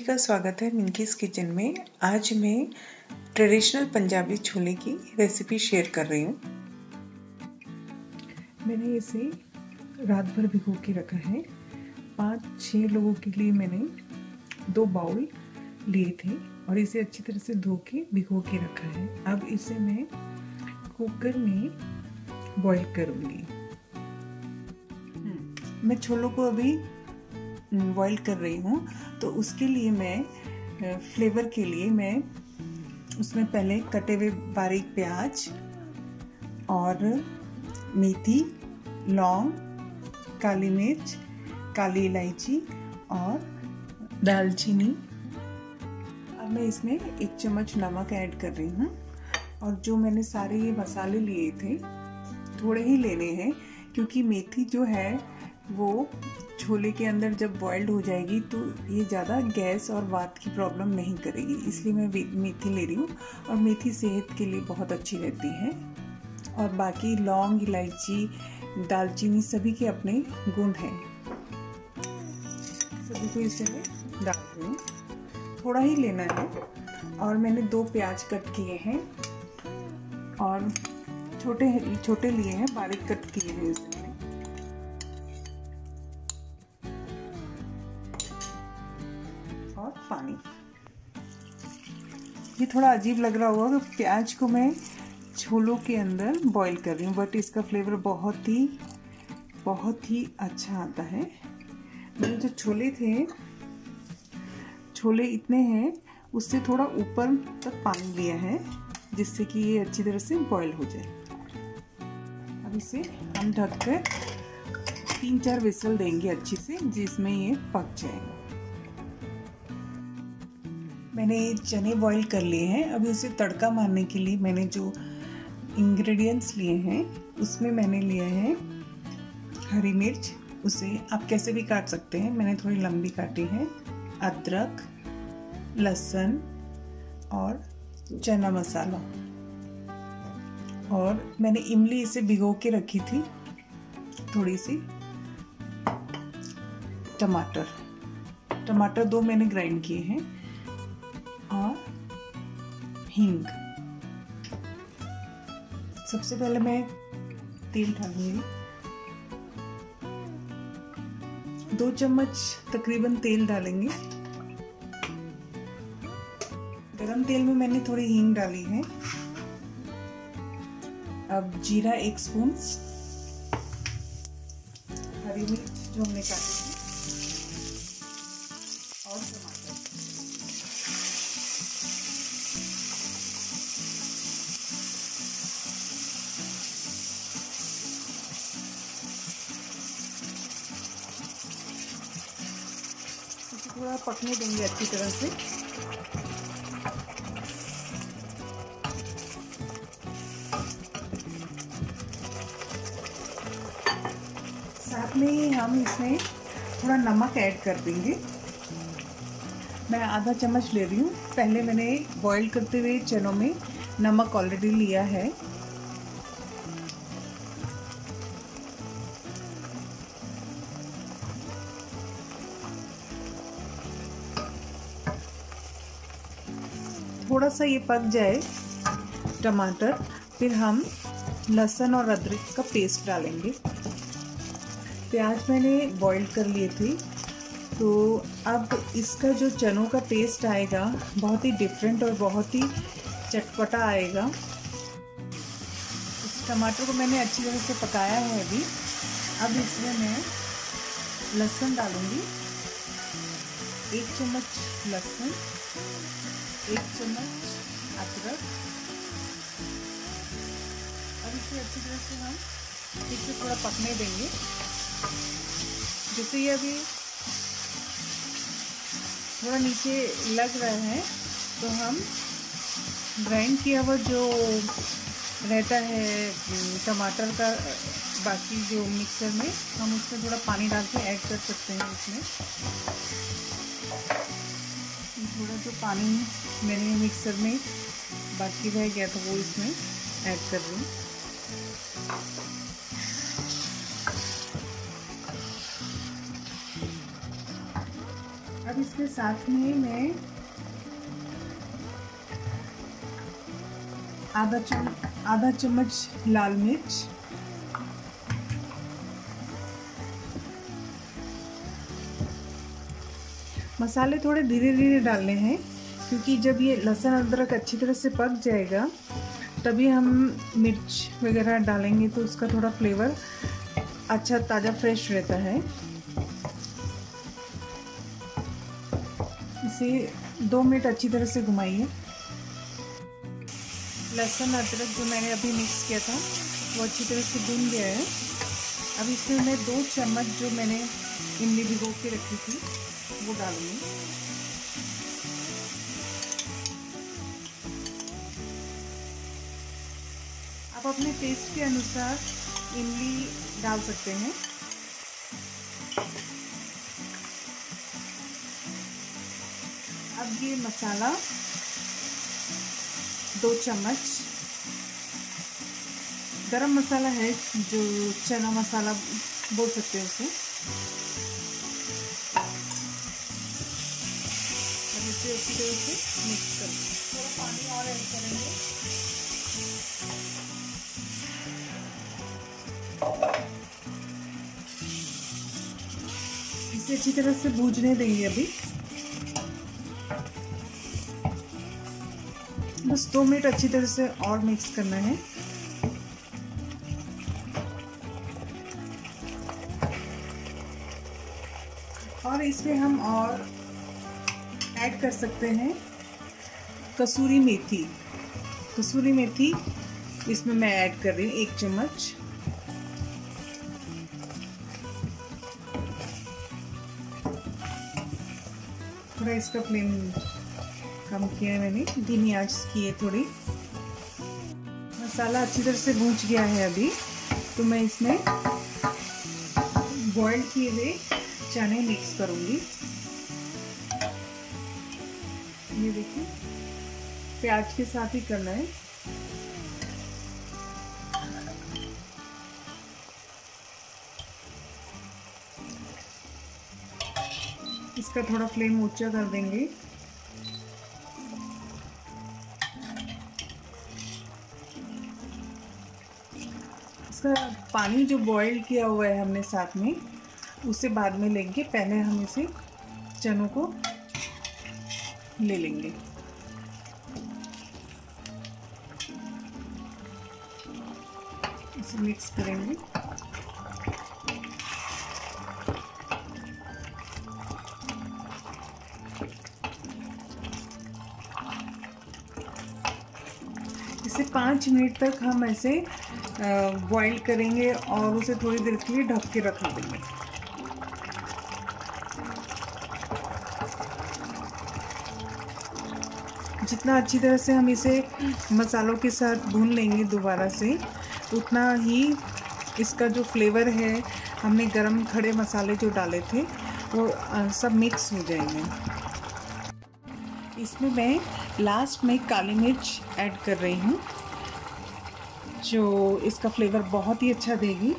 सभी का स्वागत है मिनकीस किचन में। आज मैं ट्रेडिशनल पंजाबी छोले की रेसिपी शेयर कर रही हूँ। मैंने इसे रात भर भिगो के रखा है। पाँच छः लोगों के लिए मैंने दो बाउल लिए थे और इसे अच्छी तरह से धो के भिगो के रखा है। अब इसे मैं कुकर में बॉईल करूँगी। मैं छोलों को अभी बॉईल कर रही हूँ तो उसके लिए मैं फ्लेवर के लिए मैं उसमें पहले कटे हुए बारीक प्याज और मेथी, लौंग, काली मिर्च, काली इलायची और दालचीनी। अब मैं इसमें एक चम्मच नमक ऐड कर रही हूँ और जो मैंने सारे ये मसाले लिए थे, थोड़े ही लेने हैं, क्योंकि मेथी जो है वो छोले के अंदर जब बॉइल्ड हो जाएगी तो ये ज़्यादा गैस और वात की प्रॉब्लम नहीं करेगी। इसलिए मैं मेथी ले रही हूँ और मेथी सेहत के लिए बहुत अच्छी रहती है। और बाकी लौंग, इलायची, दालचीनी सभी के अपने गुण हैं। सभी को इसे मैं डाल रही हूँ। थोड़ा ही लेना है और मैंने दो प्याज कट किए हैं और छोटे छोटे लिए हैं, बारीक कट किए हैं इसे। ये थोड़ा अजीब लग रहा होगा कि प्याज को मैं छोलों के अंदर बॉईल कर रही हूँ बट इसका फ्लेवर बहुत ही बहुत ही अच्छा आता है। मेरे जो छोले थे, छोले इतने हैं, उससे थोड़ा ऊपर तक पानी लिया है, जिससे कि ये अच्छी तरह से बॉईल हो जाए। अब इसे हम ढककर तीन चार विसल देंगे अच्छे से, जिसमें ये पक जाएगा। मैंने चने बॉईल कर लिए हैं। अभी उसे तड़का मारने के लिए मैंने जो इंग्रेडिएंट्स लिए हैं, उसमें मैंने लिए हैं हरी मिर्च। उसे आप कैसे भी काट सकते हैं। मैंने थोड़ी लंबी काटी है। अदरक, लहसुन और चना मसाला। और मैंने इमली इसे भिगो के रखी थी। थोड़ी सी टमाटर। टमाटर दो मैंने ग्राइंड किए हैं। हींग। सबसे पहले मैं तेल डालूँगी। दो चम्मच तकरीबन तेल डालेंगे। गरम तेल में मैंने थोड़ी हींग डाली है। अब जीरा एक स्पून। हरी मिर्च जो हमने काटी। पकने देंगे अच्छी तरह से। साथ में ही हम इसमें थोड़ा नमक ऐड कर देंगे। मैं आधा चम्मच ले रही हूँ। पहले मैंने बॉईल करते हुए चनों में नमक ऑलरेडी लिया है। थोड़ा सा ये पक जाए, टमाटर, फिर हम लहसुन और अदरक का पेस्ट डालेंगे। प्याज मैंने बॉईल कर लिए थे तो अब इसका जो चनों का टेस्ट आएगा, बहुत ही डिफरेंट और बहुत ही चटपटा आएगा। इस टमाटर को मैंने अच्छी तरह से पकाया है अभी। अब इसमें मैं लहसुन डालूँगी। एक चम्मच लहसुन। एक चम्मच अदरक और इसे अच्छी तरह से हम फिर से थोड़ा पकने देंगे। जैसे ये अभी थोड़ा नीचे लग रहा है तो हम ग्राइंड किया हुआ जो रहता है टमाटर का बाकी जो मिक्सर में, हम उसमें थोड़ा पानी डाल के ऐड कर सकते हैं इसमें। थोड़ा जो पानी मैंने मिक्सर में बाकी रह गया था वो इसमें ऐड कर रही हूँ। अब इसके साथ में मैं आधा चम्मच आधा चम्मच लाल मिर्च मसाले थोड़े धीरे धीरे डालने हैं, क्योंकि जब ये लहसुन अदरक अच्छी तरह से पक जाएगा, तभी हम मिर्च वगैरह डालेंगे तो उसका थोड़ा फ्लेवर अच्छा ताज़ा फ्रेश रहता है। इसे दो मिनट अच्छी तरह से घुमाइए। लहसुन अदरक जो मैंने अभी मिक्स किया था, वो अच्छी तरह से भून गया है। अब इसमें मैं दो चम्मच जो मैंने इमली भिगो के रखी थी, वो डालूँगी। आप अपने टेस्ट के अनुसार इमली डाल सकते हैं। अब ये मसाला, दो चम्मच। गरम मसाला है, जो चना मसाला बोल सकते हैं उसे। इसे अच्छी तरह से मिक्स कर थोड़ा पानी और ऐड करेंगे। इसे अच्छी तरह से भूजने देंगे अभी। बस दो मिनट अच्छी तरह से और मिक्स करना है। इसमें हम और ऐड कर सकते हैं कसूरी मेथी। कसूरी मेथी इसमें मैं ऐड कर रही हूँ, एक चम्मच। थोड़ा इसका फ्लेम कम किया है मैंने, धीमी आँच की है थोड़ी। मसाला अच्छी तरह से भूज गया है अभी तो मैं इसमें बॉइल किए हुए चने मिक्स करूँगी। ये देखिए, प्याज के साथ ही करना है। इसका थोड़ा फ्लेम ऊँचा कर देंगे। इसका पानी जो बॉईल किया हुआ है हमने साथ में उसे बाद में लेंगे। पहले हम इसे चनों को ले लेंगे। इसे मिक्स करेंगे। इसे पाँच मिनट तक हम ऐसे बॉईल करेंगे और उसे थोड़ी देर के लिए ढक के रख देंगे। जितना अच्छी तरह से हम इसे मसालों के साथ भून लेंगे दोबारा से, उतना ही इसका जो फ्लेवर है, हमने गरम खड़े मसाले जो डाले थे, वो सब मिक्स हो जाएँगे। इसमें मैं लास्ट में काली मिर्च ऐड कर रही हूँ, जो इसका फ्लेवर बहुत ही अच्छा देगी।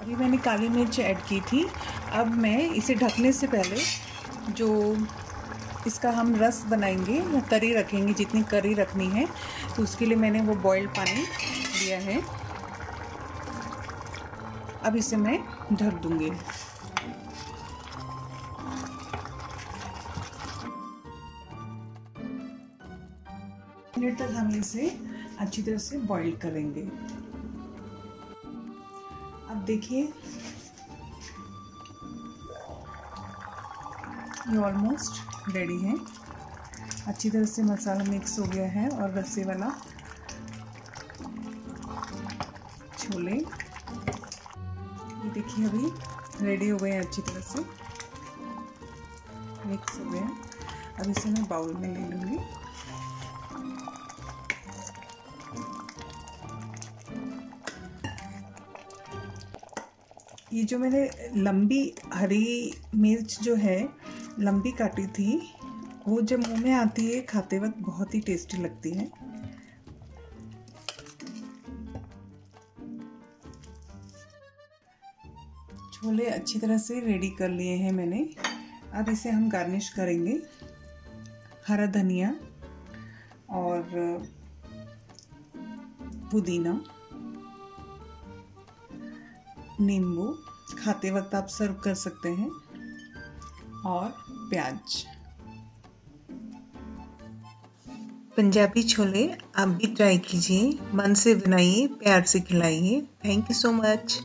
अभी मैंने काली मिर्च ऐड की थी, अब मैं इसे ढकने से पहले जो इसका हम रस बनाएँगे, या करी रखेंगे, जितनी करी रखनी है। तो उसके लिए मैंने वो बॉइल्ड पानी लिया है। अब इसे मैं ढक दूँगी। मिनट तक हम इसे अच्छी तरह से बॉईल करेंगे। अब देखिए, ये ऑलमोस्ट रेडी है। अच्छी तरह से मसाला मिक्स हो गया है और रस्से वाला छोले। ये देखिए अभी रेडी हो गए हैं अच्छी तरह से। मिक्स हो गए हैं। अब इसे मैं बाउल में ले लूँगी। ये जो मैंने लंबी हरी मिर्च जो है लंबी काटी थी, वो जब मुँह में आती है, खाते वक्त बहुत ही टेस्टी लगती है। छोले अच्छी तरह से रेडी कर लिए हैं मैंने। अब इसे हम गार्निश करेंगे। हरा धनिया और, पुदीना। नींबू। खाते वक्त आप सर्व कर सकते हैं। और प्याज। पंजाबी छोले, आप भी ट्राई कीजिए। मन से बनाइए, प्यार से खिलाइए। Thank you so much